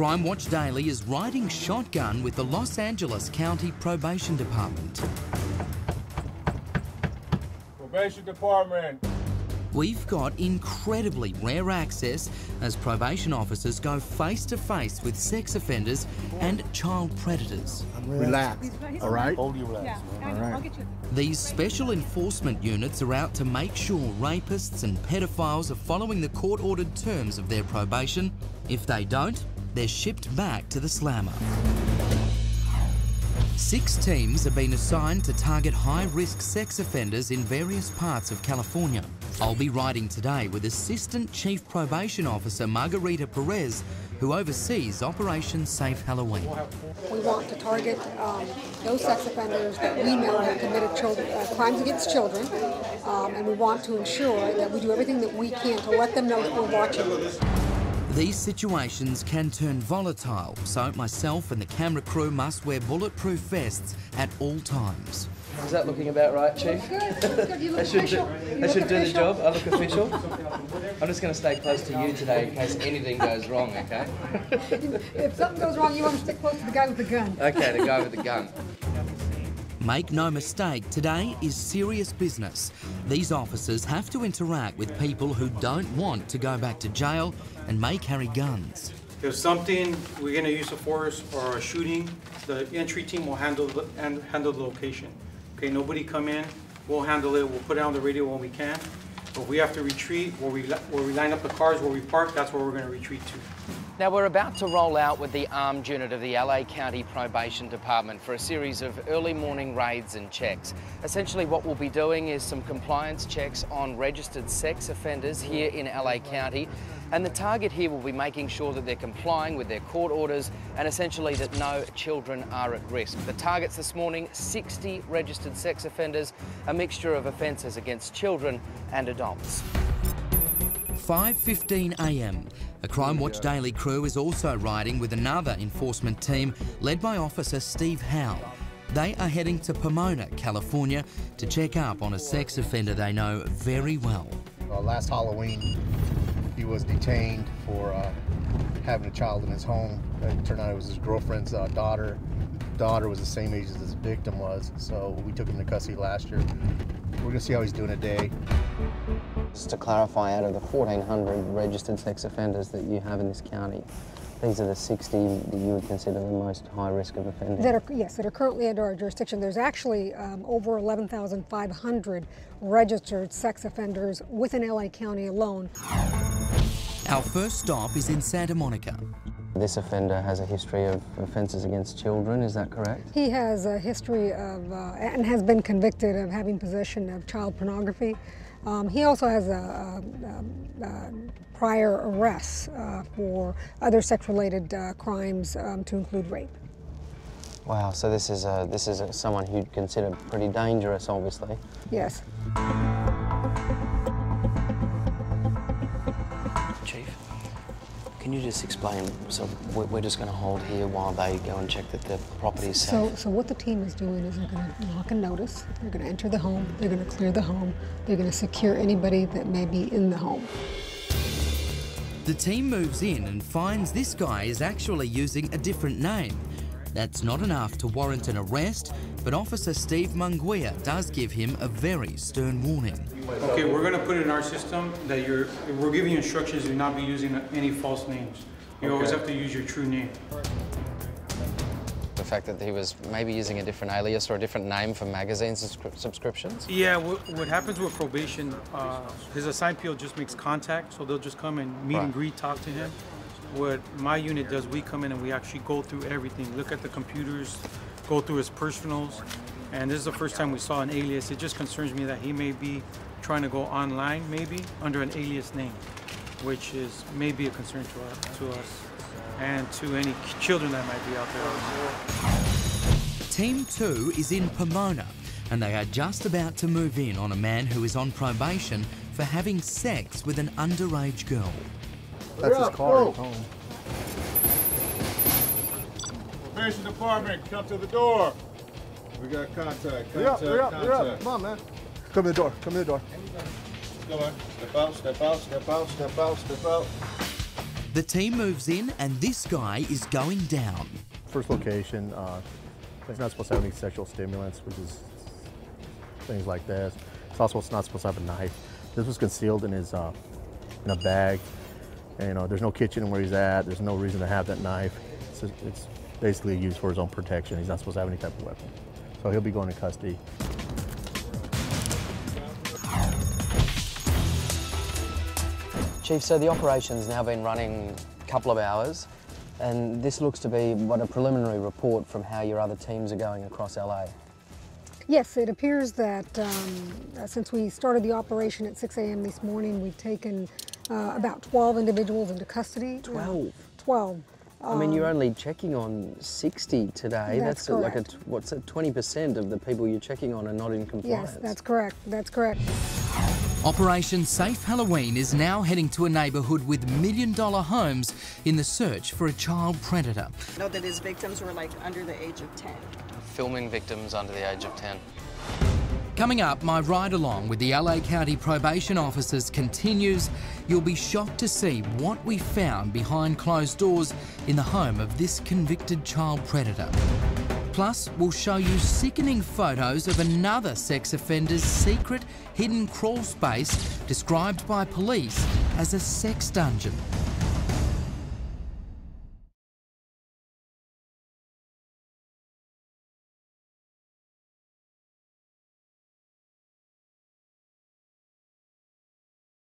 Crime Watch Daily is riding shotgun with the Los Angeles County Probation Department. Probation Department. We've got incredibly rare access as probation officers go face to face with sex offenders and child predators. Relax, all right? Hold you relax. All right. These special enforcement units are out to make sure rapists and pedophiles are following the court ordered terms of their probation. If they don't, they're shipped back to the slammer. Six teams have been assigned to target high risk sex offenders in various parts of California. I'll be riding today with Assistant Chief Probation Officer Margarita Perez, who oversees Operation Safe Halloween. We want to target um, those sex offenders that we know have committed children, uh, crimes against children, um, and we want to ensure that we do everything that we can to let them know that we're watching them. These situations can turn volatile, so myself and the camera crew must wear bulletproof vests at all times. Is that looking about right, Chief? Good, good. You look I should do, official. I should do the job. I look official. I'm just going to stay close to you today in case anything goes wrong, okay? If something goes wrong, you want to stick close to the guy with the gun. Okay, the guy with the gun. Make no mistake, today is serious business. These officers have to interact with people who don't want to go back to jail and may carry guns. If something, we're gonna use a force or a shooting, the entry team will handle, the and handle the location. Okay, nobody come in, we'll handle it, we'll put it on the radio when we can. If we have to retreat, where we, where we line up the cars, where we park, that's where we're gonna retreat to. Now, we're about to roll out with the armed unit of the LA County Probation Department for a series of early morning raids and checks. Essentially, what we'll be doing is some compliance checks on registered sex offenders here in LA County. And the target here will be making sure that they're complying with their court orders and essentially that no children are at risk. The targets this morning 60 registered sex offenders, a mixture of offences against children and adults. 5:15 a.m. A Crime Watch Daily crew is also riding with another enforcement team led by Officer Steve Howe. They are heading to Pomona, California, to check up on a sex offender they know very well. Uh, last Halloween, he was detained for uh, having a child in his home. It turned out it was his girlfriend's uh, daughter. Daughter was the same age as his victim was, so we took him to custody last year. We're gonna see how he's doing today. Just to clarify, out of the 1,400 registered sex offenders that you have in this county, these are the 60 that you would consider the most high risk of offending. That are, yes, that are currently under our jurisdiction. There's actually um, over 11,500 registered sex offenders within LA County alone. Our first stop is in Santa Monica. This offender has a history of offences against children, is that correct? He has a history of, uh, and has been convicted of having possession of child pornography. Um, he also has a, a, a, a prior arrests uh, for other sex-related uh, crimes, um, to include rape. Wow, so this is, a, this is a, someone who'd consider pretty dangerous, obviously. Yes. Can you just explain, so we're, we're just going to hold here while they go and check that the property is safe? So, so what the team is doing is they're going to knock a notice. They're going to enter the home. They're going to clear the home. They're going to secure anybody that may be in the home. The team moves in and finds this guy is actually using a different name. That's not enough to warrant an arrest, but Officer Steve Munguia does give him a very stern warning. Okay, we're gonna put it in our system that you're, we're giving you instructions to not be using any false names. You always have to use your true name. The fact that he was maybe using a different alias or a different name for magazine subscri- subscriptions? Yeah, what, what happens with probation, uh, his assigned PO just makes contact, so they'll just come and meet and greet, talk to him. What my unit does, we come in and we actually go through everything, look at the computers, go through his personals. And this is the first time we saw an alias. It just concerns me that he may be trying to go online, maybe, under an alias name, which is maybe a concern to us, to us and to any children that might be out there. Team 2 is in Pomona, and they are just about to move in on a man who is on probation for having sex with an underage girl. That's his car at home. Probation Department, come to the door. We got contact, Hurry up, contact, hurry up, hurry up. Come on, man. Come in the door, come in the door. Go on. Step out, step out, step out, step out, step out. The team moves in and this guy is going down. First location, uh, it's not supposed to have any sexual stimulants, which is things like this. It's also not supposed to have a knife. This was concealed in his uh, in a bag. And, you know, there's no kitchen where he's at. There's no reason to have that knife. It's, it's basically used for his own protection. He's not supposed to have any type of weapon. So he'll be going to custody. Chief, so the operation's now been running a couple of hours, and this looks to be what a preliminary report from how your other teams are going across LA. Yes, it appears that um, uh, since we started the operation at 6 a.m. this morning, we've taken uh, about 12 individuals into custody. Uh, 12? 12. I mean, you're only checking on 60 today. Um, That's a- like a, correct. what's it, 20% of the people you're checking on are not in compliance. Yes, that's correct. That's correct. Operation Safe Halloween is now heading to a neighbourhood with million dollar homes in the search for a child predator. know that his victims were like under the age of 10. Filming victims under the age of 10. Coming up, my ride along with the LA County probation officers continues. You'll be shocked to see what we found behind closed doors in the home of this convicted child predator. Plus, we'll show you sickening photos of another sex offender's secret hidden crawl space described by police as a sex dungeon.